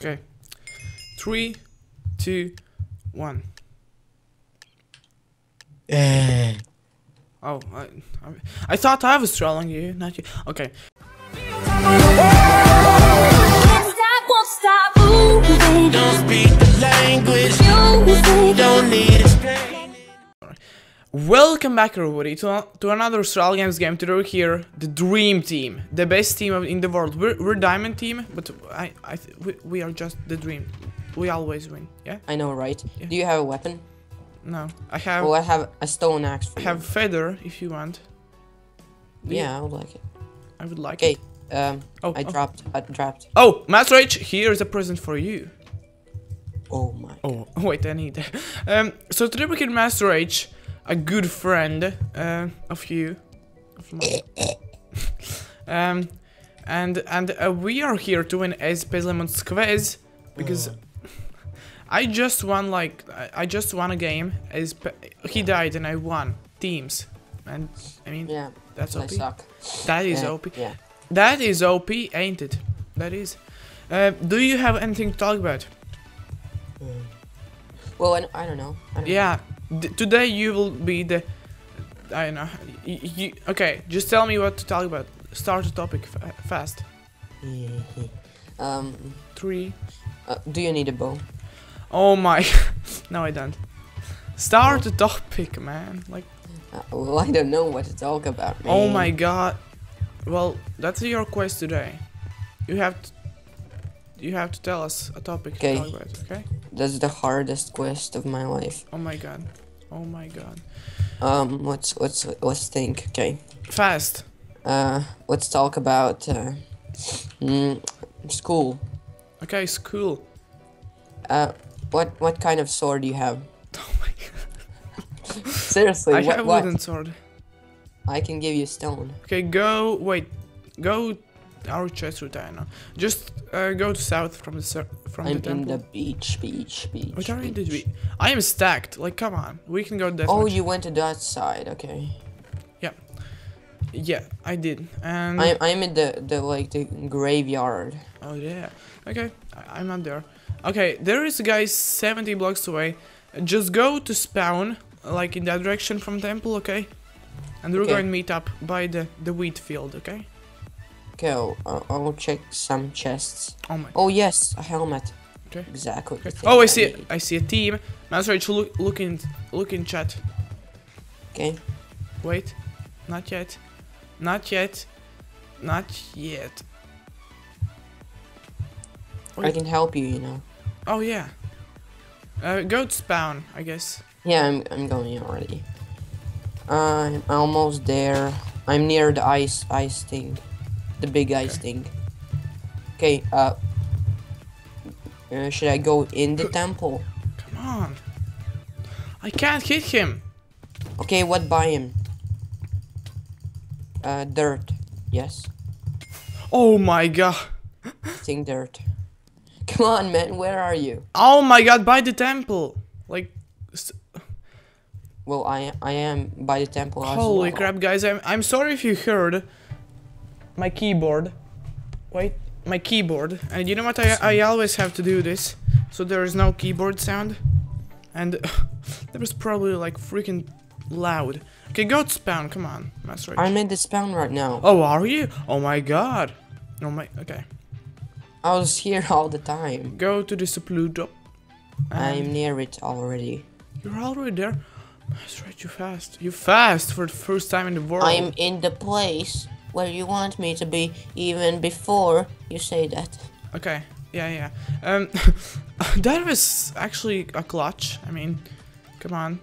Okay. Three, two, one. Eh. Oh, I, I, I thought I was trolling you, not you. Okay. Can't stop, won't stop moving. Don't speak the language. Don't need explaining. Welcome back, everybody, to, to another Survival Games game. Today we're here, the Dream Team, the best team of- in the world. We're, we're Diamond Team, but I, I, th- we, we are just the Dream. We always win. Yeah? I know, right? Yeah. Do you have a weapon? No, I have, Well, I have a stone axe for I you. have Feather if you want. Do you- Yeah, I would like it. I would like Okay, it. um, Oh, I oh. dropped, I dropped. Oh, Master H, here's a present for you. Oh my. Oh, wait, I need that. Um, so today we can Master H, a good friend uh, of you. Of um, and and uh, we are here to win as Pezlemon's quiz because I just won like I, just won a game as he died and I won teams and I mean Yeah, that's OP. That is yeah, OP. Yeah. That is OP, ain't it? That is. Uh, do you have anything to talk about? Well, I, I don't know. I don't Yeah, d- today you will be the. I don't know. Y- you, okay, just tell me what to talk about. Start the topic fa- fast. um, Three. uh, do you need a bow? Oh my. no, I don't. Start the topic, man. Like, Uh, well, I don't know what to talk about, man. oh my god. Well, that's your quest today. You have to. You have to tell us a topic Okay. to talk about, okay? That's the hardest quest of my life. Oh my god. Oh my god. Um, let's let's let's think. Okay. Fast. Uh, let's talk about uh, mm, school. Okay, school. Uh, what what kind of sword do you have? Oh my god. Seriously, I what, have what? wooden sword. I can give you stone. Okay, go. Wait, go. Our chest route. Just uh, go to south from the from I'm the in the beach, beach, beach. What are you beach. doing? I am stacked. Like, come on. We can go that Oh, much. you went to that side. Okay. Yeah, yeah, I did. And I'm I'm in the the like the graveyard. oh yeah. Okay, I- I'm not there. Okay, there is a guy 70 blocks away. Just go to spawn, like in that direction from temple. Okay. And we're Okay. going to meet up by the the wheat field. Okay. Okay, I'll, I'll check some chests. Oh my. Oh yes, a helmet. Okay. Exactly. Okay. Oh, I see. need. I see a team. Master look, look in, look in chat. Okay. Wait, not yet. Not yet. Not yet. I can help you. You know. Oh yeah. Uh, go to spawn, I guess. Yeah, I'm I'm going already. I'm almost there. I'm near the ice ice thing, the big ice Okay. thing. Okay. Uh. uh, should I go in the temple? Come on. I can't hit him. Okay, what biome? Uh, dirt. Yes, Oh my god. think dirt. Come on, man, where are you? Oh my god, by the temple. Like, Well, I I am by the temple. holy well. crap, guys. I'm, I'm sorry if you heard my keyboard. Wait, my keyboard. And you know what? I, I always have to do this. So there is no keyboard sound. And that was probably like freaking loud. Okay, go to spawn. Come on, Master. I'm in the spawn right now. Oh, are you? Oh my god. Oh my. Okay. I was here all the time. Go to the Sapluto. I'm near it already. You're already there. Master, H, you fast. You fast for the first time in the world. I'm in the place where you want me to be even before you say that. Okay. Yeah, yeah. Um, that was actually a clutch. I mean, come on,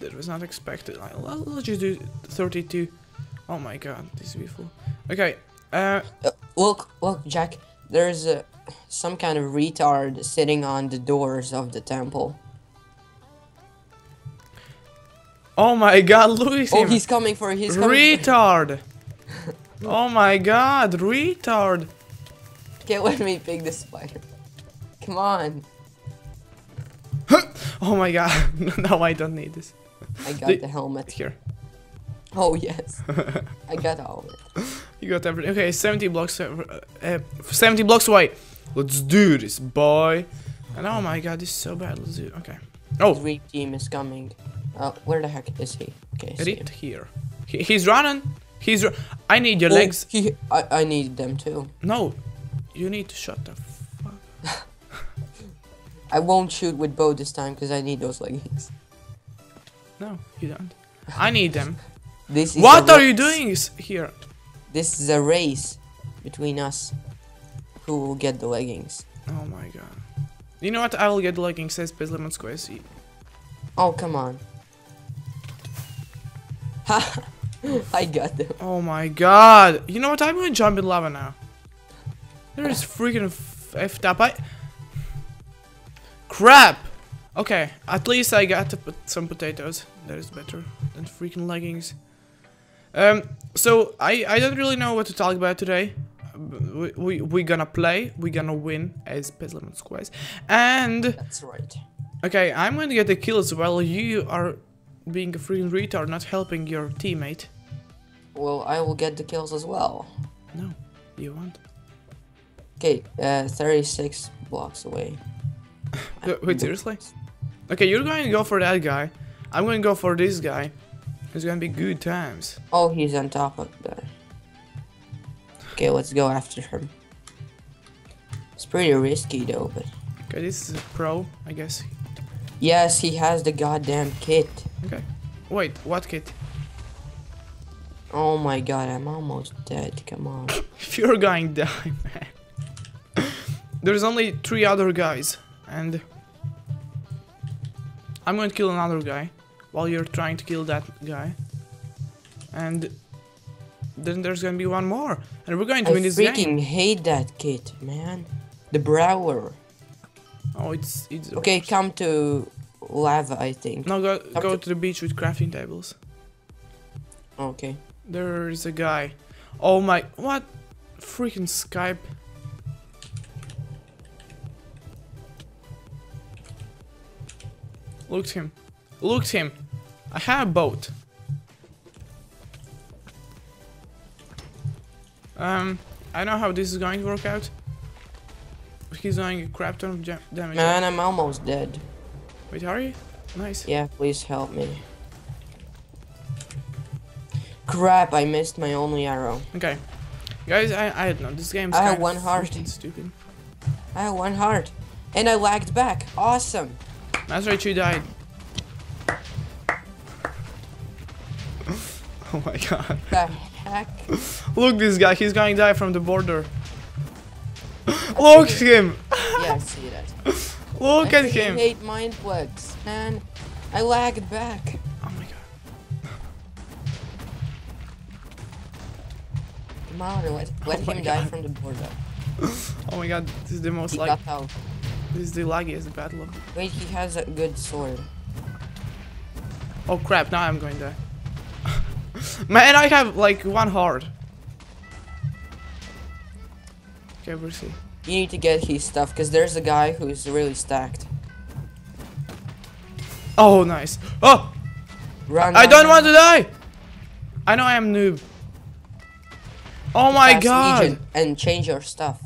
that was not expected. Let's just do 32. Oh my god, this is beautiful. Okay. Uh, Uh, look, look, Jack. There's a some kind of retard sitting on the doors of the temple. oh my god, look at Oh, he's coming for he's coming. retard. Oh my god, retard. Okay, let me pick the spider. Come on. Oh my god. no, I don't need this. I got The- the helmet. Here. Oh yes. I got all of it. You got everything. Okay, 70 blocks. Uh, uh, 70 blocks away. Let's do this, boy. And oh my god, this is so bad. Let's do it. Okay. Oh, Three team is coming. Uh, where the heck is he? Okay, him. Here. He, he's running. He's. I need your Oh, legs. he, I, I need them too. No, you need to shut the fuck. I won't shoot with bow this time because I need those leggings. No, you don't. I need them. This is what are you doing is here? This is a race between us. Who will get the leggings? Oh my god. You know what? I will get the leggings. Says Pizlemon Squares. Oh come on. Ha! I got them. Oh my god. You know what? I'm gonna jump in lava now. There is freaking f- effed up. I. Crap! Okay, at least I got to put some potatoes. That is better than freaking leggings. Um, so I I don't really know what to talk about today. We we we gonna play. We gonna win as Pizlemon Squares, and That's right. okay, I'm going to get the kills while you are being a freaking retard, not helping your teammate. Well, I will get the kills as well. No, you won't. Okay, uh, 36 blocks away. Wait, seriously? Okay, you're going to go for that guy. I'm going to go for this guy. It's going to be good times. Oh, he's on top of there. Okay, let's go after him. It's pretty risky though, but Okay, this is a pro, I guess. yes, he has the goddamn kit. Okay. Wait, what kit? Oh my god, I'm almost dead. Come on. If you're going to die, man. There's only three other guys, and I'm going to kill another guy while you're trying to kill that guy. And then there's going to be one more, and we're going to I win this game. I freaking hate that kid, man. The Brawler. Oh, it's it's Okay, worst. come to lava, I think. No, go Come go to- to the beach with crafting tables. Okay. There is a guy. Oh my, what? Freaking Skype. Looked him. Looked him. I have a boat. Um, I know how this is going to work out. He's doing a crap ton of damage. Man, I'm almost dead. Wait, are you? Nice. Yeah, please help me. Crap, I missed my only arrow. Okay. Guys, I, I don't know. This game's I have one heart. stupid. I have one heart. And I lagged back. Awesome. That's right, you died. oh my god. The heck? Look, this guy, he's going to die from the border. Look at him! Yeah, I see that. Look I at him! hate Mineplex, man. I lagged back. On, let, let Oh my him die from the border. Oh my god, this is the most like. This is the laggiest battle. Wait, he has a good sword. Oh crap, now I'm going to die. Man, I have like one heart. Okay, we'll see. You need to get his stuff, because there's a guy who's really stacked. Oh, nice. Oh! Run, I run, don't run. want to die! I know I am noob. Oh my god! Legion and change your stuff.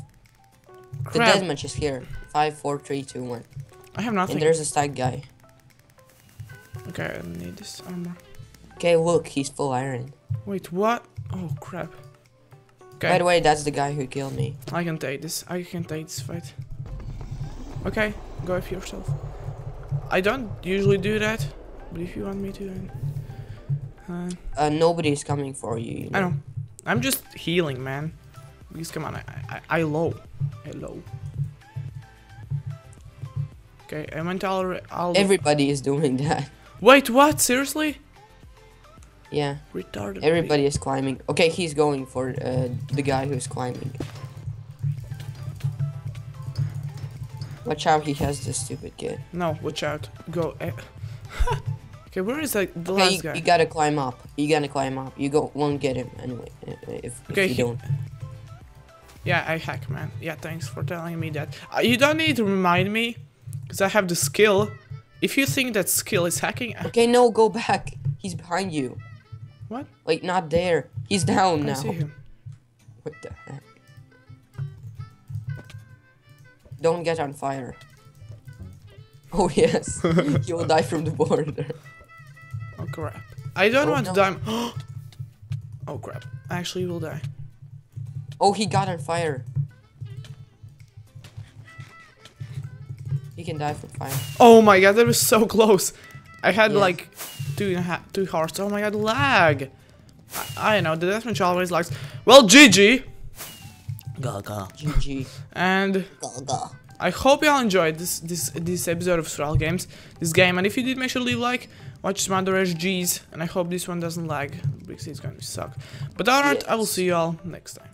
The Crap. deathmatch is here. Five, four, three, two, one. I have nothing. And there's a stack guy. Okay, I need this armor. Okay, look, he's full iron. Wait, what? Oh crap. By the way, that's the guy who killed me. I can take this. I can take this fight. Okay, go for yourself. I don't usually do that, but if you want me to, then. Uh, Uh, nobody's coming for you. you I know. I'm just healing, man. Please come on, I, I, I low. Hello. Okay, I went all Everybody is doing that. Wait, what? Seriously? Yeah, Retarded. everybody is climbing. Okay, he's going for uh, the guy who's climbing. Watch out, he has this stupid kid. No, watch out. Go. okay, where is like the Okay, last you, guy? you gotta climb up. You gotta climb up. You go won't get him anyway if, Okay, if you he- don't. Yeah, I hack, man. Yeah, thanks for telling me that. Uh, you don't need to remind me, because I have the skill. If you think that skill is hacking, uh, Okay, no, go back. He's behind you. what? Like not there. He's down I now. see him. What the heck? Don't get on fire. Oh yes, you will die from the border. Crap. I don't Oh, want no. to die. oh crap. I actually will die. Oh, he got on fire. He can die from fire. Oh my god, that was so close. I had Yeah. like two and a half, two hearts. Oh my god, lag. I, I know, the deathmatch always lags. Well, GG. Gaga. GG. And Gaga. I hope y'all enjoyed this this this episode of Survival Games, this game. And if you did, make sure to leave a like, watch some other SGs, and I hope this one doesn't lag because it's going to suck. But alright, I will see y'all next time.